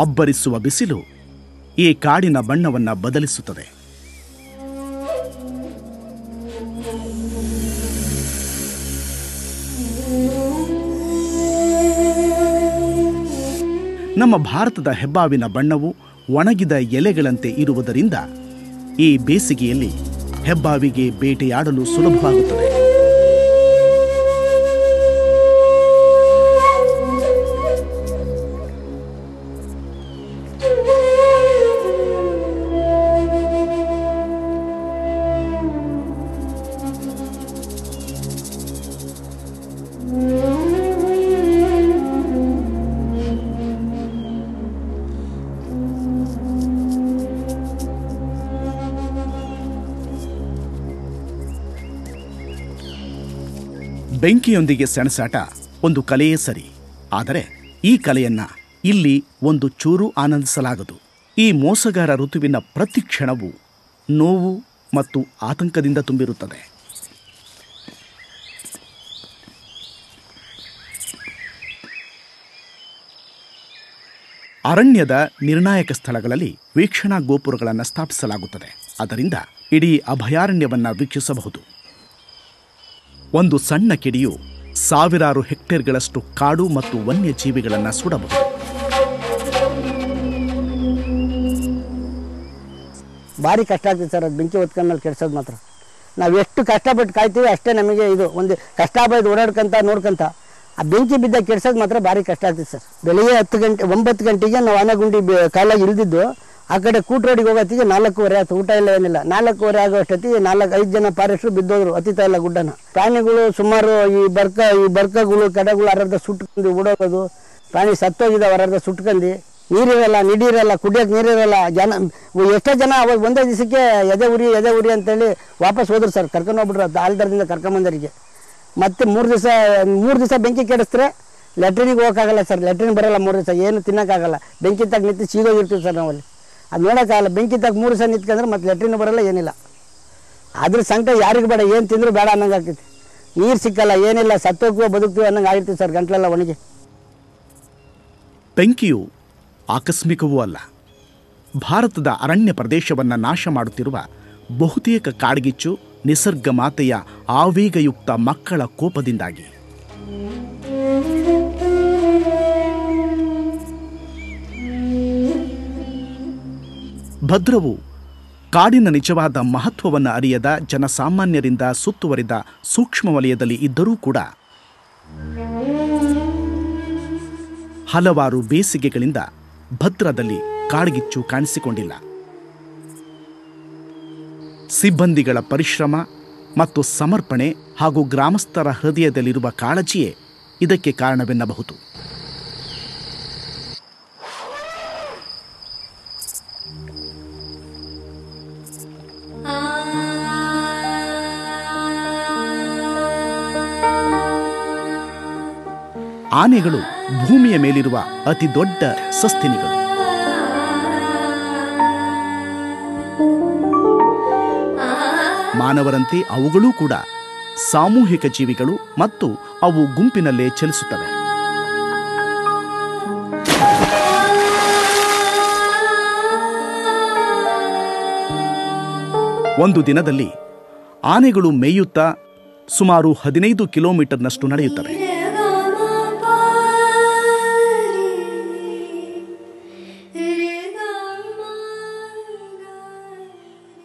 ಅಬ್ಬರಿಸುವ ಬಿಸಿಲು ಈ ಕಾಡಿನ ಬಣ್ಣವನ್ನು ಬದಲಿಸುತ್ತದೆ. ನಮ್ಮ ಭಾರತದ ಹೆಬ್ಬಾವಿನ ಬಣ್ಣವು ಒಣಗಿದ ಎಲೆಗಳಂತೆ ಇರುವುದರಿಂದ ಈ ಬೇಸಿಗೆಯಲ್ಲಿ ಹೆಬ್ಬಾವಿಗೆ ಬೇಟೆಯಾಡಲು ಸುಲಭವಾಗುತ್ತದೆ. ಬೆಂಕಿಯೊಂದಿಗೆ ಸೆಣಸಾಟ ಒಂದು ಕಲೆಯೇ ಸರಿ. ಆದರೆ ಈ ಕಲೆಯನ್ನ ಇಲ್ಲಿ ಒಂದು ಚೂರು ಆನಂದಿಸಲಾಗದು. ಈ ಮೋಸಗಾರ ಋತುವಿನ ಪ್ರತಿ ಕ್ಷಣವೂ ನೋವು ಮತ್ತು ಆತಂಕದಿಂದ ತುಂಬಿರುತ್ತದೆ. ಅರಣ್ಯದ ನಿರ್ಣಾಯಕ ಸ್ಥಳಗಳಲ್ಲಿ ವೀಕ್ಷಣಾ ಗೋಪುರಗಳನ್ನು ಸ್ಥಾಪಿಸಲಾಗುತ್ತದೆ. ಅದರಿಂದ ಇಡೀ ಅಭಯಾರಣ್ಯವನ್ನು ವೀಕ್ಷಿಸಬಹುದು. ಒಂದು ಸಣ್ಣ ಕಿಡಿಯು ಸಾವಿರಾರು ಹೆಕ್ಟೇರ್ಗಳಷ್ಟು ಕಾಡು ಮತ್ತು ವನ್ಯಜೀವಿಗಳನ್ನು ಸುಡಬಹುದು. ಭಾರಿ ಕಷ್ಟ ಆಗ್ತದೆ ಸರ್, ಅದು ಬೆಂಕಿ ಹೊತ್ಕೊಂಡ್ಮೇಲೆ ಕೆಡ್ಸೋದು ಮಾತ್ರ. ನಾವು ಎಷ್ಟು ಕಷ್ಟಪಟ್ಟು ಕಾಯ್ತೀವಿ ಅಷ್ಟೇ ನಮಗೆ ಇದು ಒಂದು ಕಷ್ಟ ಬೈದು ಓಡಾಡ್ಕೊಂತ, ನೋಡ್ಕೊಂತ. ಆ ಬೆಂಕಿ ಬಿದ್ದಾಗ ಕೆಡ್ಸೋದು ಮಾತ್ರ ಭಾರಿ ಕಷ್ಟ ಆಗ್ತದೆ ಸರ್. ಬೆಳಿಗ್ಗೆ ಹತ್ತು ಗಂಟೆ, ಒಂಬತ್ತು ಗಂಟೆಗೆ ನಾವು ಆನೆಗುಂಡಿ ಕಾಲಾಗಿ ಇಳಿದಿದ್ದು ಆ ಕಡೆ ಕೂಟ್ರೋಡಿಗೆ ಹೋಗೋತ್ತಿಗೆ ನಾಲ್ಕೂವರೆ ಆಯ್ತು, ಊಟ ಇಲ್ಲ ಏನಿಲ್ಲ. ನಾಲ್ಕೂವರೆ ಆಗೋ ಅಷ್ಟೊತ್ತಿಗೆ ನಾಲ್ಕು ಐದು ಜನ ಫಾರೆಸ್ಟ್ರು ಬಿದ್ದೋದ್ರು ಅತಿ ಇಲ್ಲ ಗುಡ್ಡನ. ಪ್ರಾಣಿಗಳು ಸುಮಾರು ಈ ಬರ್ಕ, ಈ ಬರ್ಕಗಳು, ಕಡೆಗಳು ಅರ್ಧ ಸುಟ್ಕೊಂಡು ಓಡೋಗೋದು. ಪ್ರಾಣಿ ಸತ್ತೋಗಿದ್ದಾವೆ, ಅರ್ಧ ಸುಟ್ಕೊಂಡು. ನೀರಿರಲ್ಲ, ನಿಡಿರಲ್ಲ ಕುಡಿಯೋಕೆ ನೀರಿರಲ್ಲ, ಜನ, ಎಷ್ಟೋ ಜನ ಅವಾಗ ಒಂದೇ ದಿವಸಕ್ಕೆ ಎದೆ ಉರಿ ಎದೆ ಉರಿ ಅಂತೇಳಿ ವಾಪಸ್ ಹೋದ್ರು ಸರ್, ಕರ್ಕೊಂಡು ಹೋಗ್ಬಿಟ್ರು ಆಲ್ದರದಿಂದ ಕರ್ಕೊಂಬಂದರಿಗೆ ಮತ್ತೆ ಮೂರು ದಿವಸ ಮೂರು ದಿವಸ ಬೆಂಕಿ ಕೆಡಿಸಿದ್ರೆ ಲೆಟ್ರಿನಿಗೆ ಹೋಗೋಕ್ಕಾಗಲ್ಲ ಸರ್, ಲೆಟ್ರಿನ್ ಬರಲ್ಲ ಮೂರು ದಿವಸ, ಏನು ತಿನ್ನೋಕ್ಕಾಗಲ್ಲ. ಬೆಂಕಿ ತಗ್ ನಿಂತು ಸೀದೋಗಿರ್ತೀವಿ ಸರ್ ನಾವಲ್ಲಿ. ಅದು ನೋಡೋಕ್ಕಾಗಲ್ಲ ಬೆಂಕಿ ತಗ ಮೂರು ಸಣ್ಣ ನಿಂತ್ಕೊಂಡ್ರೆ ಮತ್ತೆ ಲೆಟ್ರಿನ್ ಬರೋಲ್ಲ, ಏನಿಲ್ಲ. ಅದ್ರ ಸಂಕಟ ಯಾರಿಗೂ ಬೇಡ. ಏನು ತಿಂದರೂ ಬೇಡ ಅನ್ನಂಗೆ ಆಗ್ತೈತಿ. ನೀರು ಸಿಕ್ಕಲ್ಲ, ಏನಿಲ್ಲ. ಸತ್ತೋಗ್ತೀವೋ, ಬದುಕ್ತೀವೋ ಅನ್ನಂಗೆ ಆಗಿರ್ತೀವಿ ಸರ್ ಗಂಟ್ಲೆಲ್ಲ ಒಣಗಿ. ಬೆಂಕಿಯು ಆಕಸ್ಮಿಕವೂ ಅಲ್ಲ. ಭಾರತದ ಅರಣ್ಯ ಪ್ರದೇಶವನ್ನು ನಾಶ ಮಾಡುತ್ತಿರುವ ಬಹುತೇಕ ಕಾಡ್ಗಿಚ್ಚು ನಿಸರ್ಗ ಮಾತೆಯ ಆವೇಗಯುಕ್ತ ಮಕ್ಕಳ ಕೋಪದಿಂದಾಗಿ. ಭದ್ರವು ಕಾಡಿನ ನಿಜವಾದ ಮಹತ್ವವನ್ನು ಅರಿಯದ ಜನಸಾಮಾನ್ಯರಿಂದ ಸುತ್ತುವರಿದ ಸೂಕ್ಷ್ಮ ವಲಯದಲ್ಲಿ ಇದ್ದರೂ ಕೂಡ ಹಲವಾರು ಬೇಸಿಗೆಗಳಿಂದ ಭದ್ರದಲ್ಲಿ ಕಾಡ್ಗಿಚ್ಚು ಕಾಣಿಸಿಕೊಂಡಿಲ್ಲ. ಸಿಬ್ಬಂದಿಗಳ ಪರಿಶ್ರಮ ಮತ್ತು ಸಮರ್ಪಣೆ ಹಾಗೂ ಗ್ರಾಮಸ್ಥರ ಹೃದಯದಲ್ಲಿರುವ ಕಾಳಜಿಯೇ ಇದಕ್ಕೆ ಕಾರಣವೆನ್ನಬಹುದು. ಆನೆಗಳು ಭೂಮಿಯ ಮೇಲಿರುವ ಅತಿ ದೊಡ್ಡ ಸಸ್ತಿನಿಗಳು. ಮಾನವರಂತೆ ಅವುಗಳೂ ಕೂಡ ಸಾಮೂಹಿಕ ಜೀವಿಗಳು ಮತ್ತು ಅವು ಗುಂಪಿನಲ್ಲೇ ಚಲಿಸುತ್ತವೆ. ಒಂದು ದಿನದಲ್ಲಿ ಆನೆಗಳು ಮೇಯುತ್ತಾ ಸುಮಾರು ಹದಿನೈದು ಕಿಲೋಮೀಟರ್ನಷ್ಟು ನಡೆಯುತ್ತವೆ.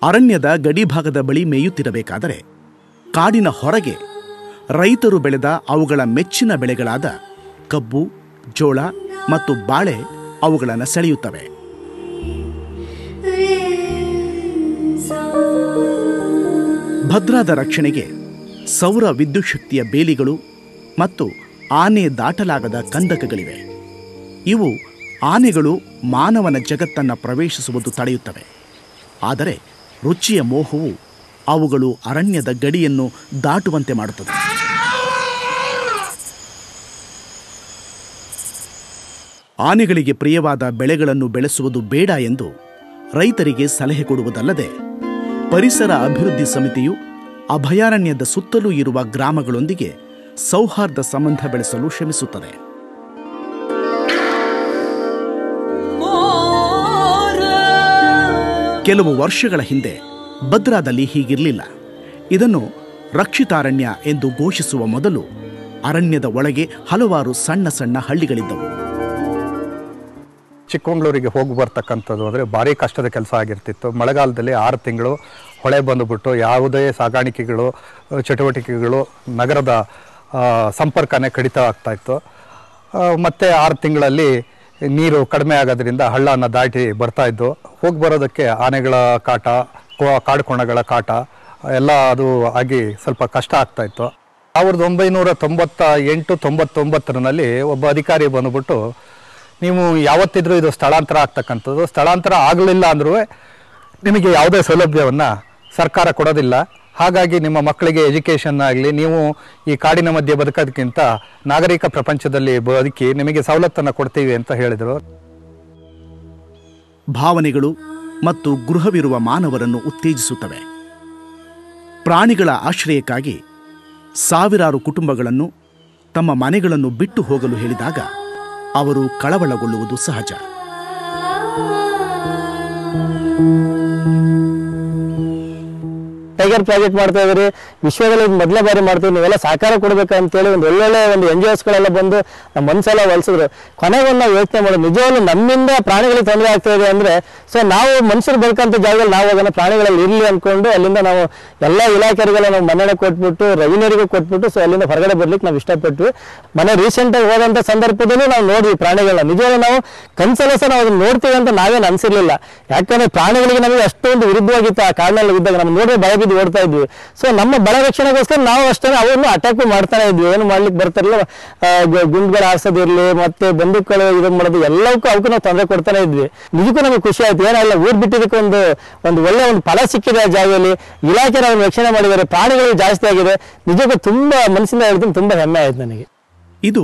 ಅರಣ್ಯದ ಗಡಿಭಾಗದ ಬಳಿ ಮೇಯುತ್ತಿರಬೇಕಾದರೆ ಕಾಡಿನ ಹೊರಗೆ ರೈತರು ಬೆಳೆದ ಅವುಗಳ ಮೆಚ್ಚಿನ ಬೆಳೆಗಳಾದ ಕಬ್ಬು, ಜೋಳ ಮತ್ತು ಬಾಳೆ ಅವುಗಳನ್ನು ಸೆಳೆಯುತ್ತವೆ. ಭದ್ರಾದ ರಕ್ಷಣೆಗೆ ಸೌರ ವಿದ್ಯುತ್ ಶಕ್ತಿಯ ಬೇಲಿಗಳು ಮತ್ತು ಆನೆ ದಾಟಲಾಗದ ಕಂದಕಗಳಿವೆ. ಇವು ಆನೆಗಳು ಮಾನವನ ಜಗತ್ತನ್ನು ಪ್ರವೇಶಿಸುವುದು ತಡೆಯುತ್ತವೆ. ಆದರೆ ರುಚಿಯ ಮೋಹವು ಅವುಗಳು ಅರಣ್ಯದ ಗಡಿಯನ್ನು ದಾಟುವಂತೆ ಮಾಡುತ್ತದೆ. ಆನೆಗಳಿಗೆ ಪ್ರಿಯವಾದ ಬೆಳೆಗಳನ್ನು ಬೆಳೆಸುವುದು ಬೇಡ ಎಂದು ರೈತರಿಗೆ ಸಲಹೆ ಕೊಡುವುದಲ್ಲದೆ ಪರಿಸರ ಅಭಿವೃದ್ಧಿ ಸಮಿತಿಯು ಅಭಯಾರಣ್ಯದ ಸುತ್ತಲೂ ಇರುವ ಗ್ರಾಮಗಳೊಂದಿಗೆ ಸೌಹಾರ್ದ ಸಂಬಂಧ ಬೆಳೆಸಲು ಶ್ರಮಿಸುತ್ತದೆ. ಕೆಲವು ವರ್ಷಗಳ ಹಿಂದೆ ಭದ್ರಾದಲ್ಲಿ ಹೀಗಿರಲಿಲ್ಲ. ಇದನ್ನು ರಕ್ಷಿತಾರಣ್ಯ ಎಂದು ಘೋಷಿಸುವ ಮೊದಲು ಅರಣ್ಯದ ಒಳಗೆ ಹಲವಾರು ಸಣ್ಣ ಸಣ್ಣ ಹಳ್ಳಿಗಳಿದ್ದವು. ಚಿಕ್ಕಮಂಗ್ಳೂರಿಗೆ ಹೋಗಿ ಬರ್ತಕ್ಕಂಥದ್ದು ಅಂದರೆ ಭಾರಿ ಕಷ್ಟದ ಕೆಲಸ ಆಗಿರ್ತಿತ್ತು. ಮಳೆಗಾಲದಲ್ಲಿ ಆರು ತಿಂಗಳು ಹೊಳೆ ಬಂದುಬಿಟ್ಟು ಯಾವುದೇ ಸಾಗಾಣಿಕೆಗಳು, ಚಟುವಟಿಕೆಗಳು ನಗರದ ಸಂಪರ್ಕನೇ ಕಡಿತ ಆಗ್ತಾಯಿತ್ತು ಮತ್ತೆ ಆರು ತಿಂಗಳಲ್ಲಿ ನೀರು ಕಡಿಮೆ ಆಗೋದ್ರಿಂದ ಹಳ್ಳನ ದಾಟಿ ಬರ್ತಾ ಇದ್ದು, ಹೋಗಿ ಬರೋದಕ್ಕೆ ಆನೆಗಳ ಕಾಟ ಕಾಡುಕೊಣಗಳ ಕಾಟ, ಎಲ್ಲ ಅದು ಆಗಿ ಸ್ವಲ್ಪ ಕಷ್ಟ ಆಗ್ತಾ ಇತ್ತು. ಸಾವಿರದ ಒಂಬೈನೂರ ತೊಂಬತ್ತ ಎಂಟು, ತೊಂಬತ್ತೊಂಬತ್ತರಲ್ಲಿ ಒಬ್ಬ ಅಧಿಕಾರಿ ಬಂದುಬಿಟ್ಟು, ನೀವು ಯಾವತ್ತಿದ್ರೂ ಇದು ಸ್ಥಳಾಂತರ ಆಗ್ತಕ್ಕಂಥದ್ದು. ಸ್ಥಳಾಂತರ ಆಗಲಿಲ್ಲ ಅಂದ್ರೂ ನಿಮಗೆ ಯಾವುದೇ ಸೌಲಭ್ಯವನ್ನು ಸರ್ಕಾರ ಕೊಡೋದಿಲ್ಲ. ಹಾಗಾಗಿ ನಿಮ್ಮ ಮಕ್ಕಳಿಗೆ ಎಜುಕೇಷನ್ ಆಗಲಿ, ನೀವು ಈ ಕಾಡಿನ ಮಧ್ಯೆ ಬದುಕೋದಕ್ಕಿಂತ ನಾಗರಿಕ ಪ್ರಪಂಚದಲ್ಲಿ ಬದುಕಿ ನಿಮಗೆ ಸವಲತ್ತನ್ನು ಕೊಡ್ತೀವಿ ಅಂತ ಹೇಳಿದರು. ಭಾವನೆಗಳು ಮತ್ತು ಗೃಹವಿರುವ ಮಾನವರನ್ನು ಉತ್ತೇಜಿಸುತ್ತವೆ. ಪ್ರಾಣಿಗಳ ಆಶ್ರಯಕ್ಕಾಗಿ ಸಾವಿರಾರು ಕುಟುಂಬಗಳನ್ನು ತಮ್ಮ ಮನೆಗಳನ್ನು ಬಿಟ್ಟು ಹೋಗಲು ಹೇಳಿದಾಗ ಅವರು ಕಳವಳಗೊಳ್ಳುವುದು ಸಹಜ. ಟೈಗರ್ ಪ್ರಾಜೆಕ್ಟ್ ಮಾಡ್ತಾ ಇದ್ರಿ ವಿಶ್ವದಲ್ಲಿ ಮೊದಲೇ ಬಾರಿ ಮಾಡ್ತೀವಿ. ನೀವೆಲ್ಲ ಸಹಕಾರ ಕೊಡ್ಬೇಕು ಅಂತೇಳಿ ಒಂದು ಒಳ್ಳೊಳ್ಳೆ ಒಂದು ಎನ್ ಜಿ ಒಸ್ಗಳೆಲ್ಲ ಬಂದು ನಮ್ಮ ಮನಸ್ಸೆಲ್ಲ ಒಲಿಸಿದ್ರು. ಕೊನೆಗೊಂದು ನಾವು ಯೋಚನೆ ಮಾಡೋದು ನಿಜವಾಗ್ಲೂ ನಮ್ಮಿಂದ ಪ್ರಾಣಿಗಳಿಗೆ ತೊಂದರೆ ಆಗ್ತಾ ಇದೆ ಅಂದ್ರೆ ಸೊ ನಾವು ಮನುಷ್ಯರು ಬೆಳ್ಕಂತ ಜಾಗದಲ್ಲಿ ನಾವು ಅದನ್ನ ಪ್ರಾಣಿಗಳಲ್ಲಿ ಇರಲಿ ಅನ್ಕೊಂಡು ಅಲ್ಲಿಂದ ನಾವು ಎಲ್ಲ ಇಲಾಖೆಗಳಿಗೆಲ್ಲ ನಾವು ಮನ್ನಣೆ ಕೊಟ್ಬಿಟ್ಟು ರೆವಿನ್ಯೂರಿಗೂ ಕೊಟ್ಬಿಟ್ಟು ಸೊ ಅಲ್ಲಿಂದ ಹೊರಗಡೆ ಬರ್ಲಿಕ್ಕೆ ನಾವು ಇಷ್ಟಪಟ್ವಿ. ಮನೆ ರೀಸೆಂಟಾಗಿ ಹೋದಂಥ ಸಂದರ್ಭದಲ್ಲೂ ನಾವು ನೋಡಿದ್ವಿ ಪ್ರಾಣಿಗಳನ್ನ ನಿಜವಾಗ್ಲೂ ನಾವು ಕನ್ಸಲ್ಲ ಸಹ ನಾವು ಅದನ್ನ ನೋಡ್ತೀವಿ ಅಂತ ನಾವೇನು ಅನ್ಸಿರ್ಲಿಲ್ಲ. ಯಾಕಂದ್ರೆ ಪ್ರಾಣಿಗಳಿಗೆ ನಮಗೆ ಅಷ್ಟೊಂದು ವಿರುದ್ಧವಾಗಿತ್ತು ಆ ಕಾಡಿನಲ್ಲಿ ಇದ್ದಾಗ ನಮ್ಗೆ ನೋಡಿದ್ರೆ ಭಯ ಬಿದ್ದು ಓಡ್ತಾ ಇದ್ವಿ. ಸೊ ನಮ್ಮ ಬಲ ರಕ್ಷಣೆಗೋಸ್ಕರ ನಾವು ಅಷ್ಟೇ ಅವನ್ನು ಅಟ್ಯಾಕ್ ಮಾಡ್ತಾನೆ ಇದ್ವಿ. ಏನು ಮಾಡ್ಲಿಕ್ಕೆ ಬರ್ತಾರಲ್ಲ ಗುಂಡ್ಗಳು ಆರ್ಸೋದಿರ್ಲಿ ಮತ್ತೆ ಬಂದೂಕಗಳು ಇದು ಮಾಡೋದು ಎಲ್ಲವಕ್ಕೂ ಅವಕ್ಕೂ ನಾವು ತೊಂದರೆ ಕೊಡ್ತಾನೆ ಇದ್ವಿ. ನಿಜಕ್ಕೂ ನಮ್ಗೆ ಖುಷಿ ಆಯ್ತು. ಏನಲ್ಲ ಊರ್ ಬಿಟ್ಟಿದ್ದಕ್ಕೆ ಒಂದು ಒಂದು ಒಳ್ಳೆ ಒಂದು ಫಲ ಸಿಕ್ಕಿದೆ ಜಾಗದಲ್ಲಿ. ಇಲಾಖೆ ನಾವು ರಕ್ಷಣೆ ಮಾಡಿದ್ದಾರೆ. ಪ್ರಾಣಿಗಳು ಜಾಸ್ತಿ ಆಗಿದೆ. ನಿಜಕ್ಕೂ ತುಂಬಾ ಮನಸ್ಸಿಂದ ಹೇಳ್ತೀನಿ ತುಂಬಾ ಹೆಮ್ಮೆ ಆಯ್ತು ನನಗೆ. ಇದು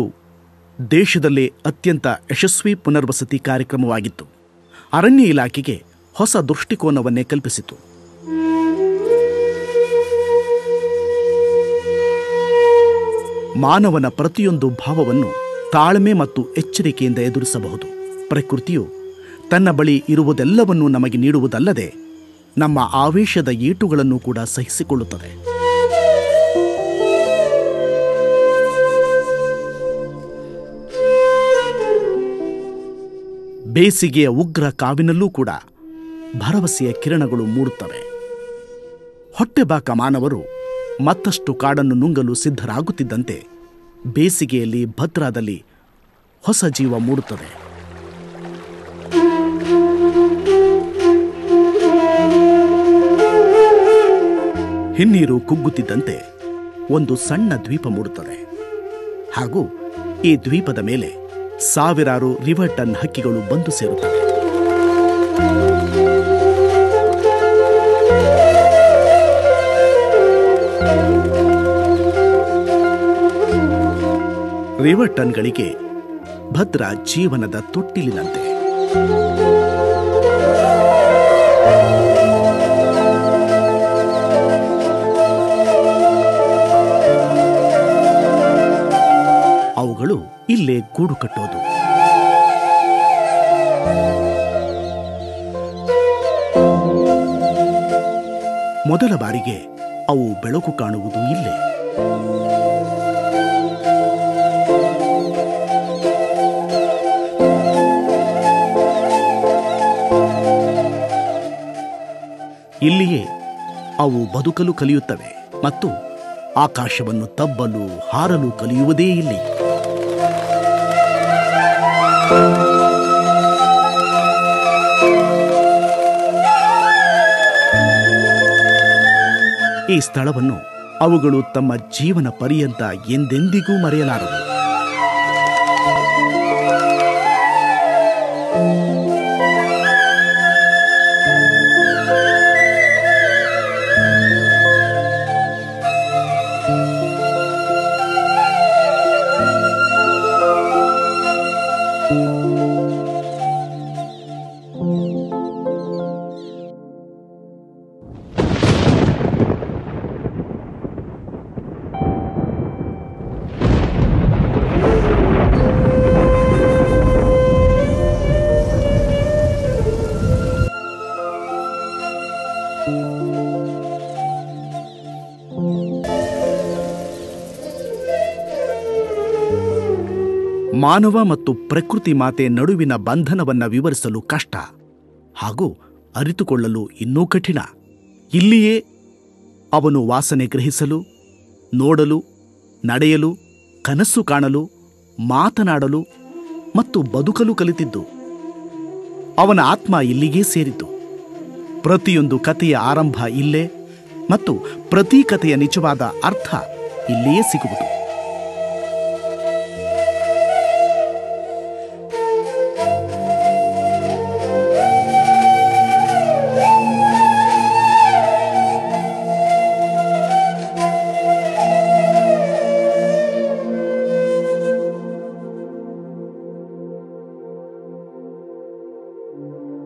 ದೇಶದಲ್ಲಿ ಅತ್ಯಂತ ಯಶಸ್ವಿ ಪುನರ್ವಸತಿ ಕಾರ್ಯಕ್ರಮವಾಗಿತ್ತು. ಅರಣ್ಯ ಇಲಾಖೆಗೆ ಹೊಸ ದೃಷ್ಟಿಕೋನವನ್ನೇ ಕಲ್ಪಿಸಿತು. ಮಾನವನ ಪ್ರತಿಯೊಂದು ಭಾವವನ್ನು ತಾಳ್ಮೆ ಮತ್ತು ಎಚ್ಚರಿಕೆಯಿಂದ ಎದುರಿಸಬಹುದು. ಪ್ರಕೃತಿಯು ತನ್ನ ಬಳಿ ಇರುವುದೆಲ್ಲವನ್ನೂ ನಮಗೆ ನೀಡುವುದಲ್ಲದೆ ನಮ್ಮ ಆವೇಶದ ಏಟುಗಳನ್ನು ಕೂಡ ಸಹಿಸಿಕೊಳ್ಳುತ್ತದೆ. ಬೇಸಿಗೆಯ ಉಗ್ರ ಕಾವಿನಲ್ಲೂ ಕೂಡ ಭರವಸೆಯ ಕಿರಣಗಳು ಮೂಡುತ್ತವೆ. ಹೊಟ್ಟೆಬಾಕ ಮಾನವರು ಮತ್ತಷ್ಟು ಕಾಡನ್ನು ನುಂಗಲು ಸಿದ್ಧರಾಗುತ್ತಿದ್ದಂತೆ ಬೇಸಿಗೆಯಲ್ಲಿ ಭದ್ರಾದಲ್ಲಿ ಹೊಸ ಜೀವ ಮೂಡುತ್ತದೆ. ಹಿನ್ನೀರು ಕುಗ್ಗುತ್ತಿದ್ದಂತೆ ಒಂದು ಸಣ್ಣ ದ್ವೀಪ ಮೂಡುತ್ತದೆ. ಹಾಗೂ ಈ ದ್ವೀಪದ ಮೇಲೆ ಸಾವಿರಾರು ರಿವರ್ಟನ್ ಹಕ್ಕಿಗಳು ಬಂದು ಸೇರುತ್ತವೆ. ರಿವರ್ಟನ್ಗಳಿಗೆ ಭದ್ರ ಜೀವನದ ತೊಟ್ಟಿಲಿನಂತೆ. ಅವುಗಳು ಇಲ್ಲೇ ಗೂಡು ಕಟ್ಟೋದು. ಮೊದಲ ಬಾರಿಗೆ ಅವು ಬೆಳಕು ಕಾಣುವುದು ಇಲ್ಲೇ. ಇಲ್ಲಿಯೇ ಅವು ಬದುಕಲು ಕಲಿಯುತ್ತವೆ ಮತ್ತು ಆಕಾಶವನ್ನು ತಬ್ಬಲು, ಹಾರಲು ಕಲಿಯುವುದೇ ಇಲ್ಲಿ. ಈ ಸ್ಥಳವನ್ನು ಅವುಗಳು ತಮ್ಮ ಜೀವನ ಪರ್ಯಂತ ಎಂದೆಂದಿಗೂ ಮರೆಯಲಾರವು ಮಾನವ ಮತ್ತು ಪ್ರಕೃತಿ ಮಾತೆ ನಡುವಿನ ಬಂಧನವನ್ನ ವಿವರಿಸಲು ಕಷ್ಟ ಹಾಗೂ ಅರಿತುಕೊಳ್ಳಲು ಇನ್ನೂ ಕಠಿಣ. ಇಲ್ಲಿಯೇ ಅವನು ವಾಸನೆ ಗ್ರಹಿಸಲು, ನೋಡಲು, ನಡೆಯಲು, ಕನಸು ಕಾಣಲು, ಮಾತನಾಡಲು ಮತ್ತು ಬದುಕಲು ಕಲಿತಿದ್ದು. ಅವನ ಆತ್ಮ ಇಲ್ಲಿಗೇ ಸೇರಿತು ಪ್ರತಿಯೊಂದು ಕಥೆಯ ಆರಂಭ ಇಲ್ಲೇ ಮತ್ತು ಪ್ರತಿ ಕಥೆಯ ನಿಜವಾದ ಅರ್ಥ ಇಲ್ಲಿಯೇ ಸಿಗುವುದು.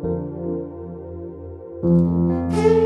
Thank you.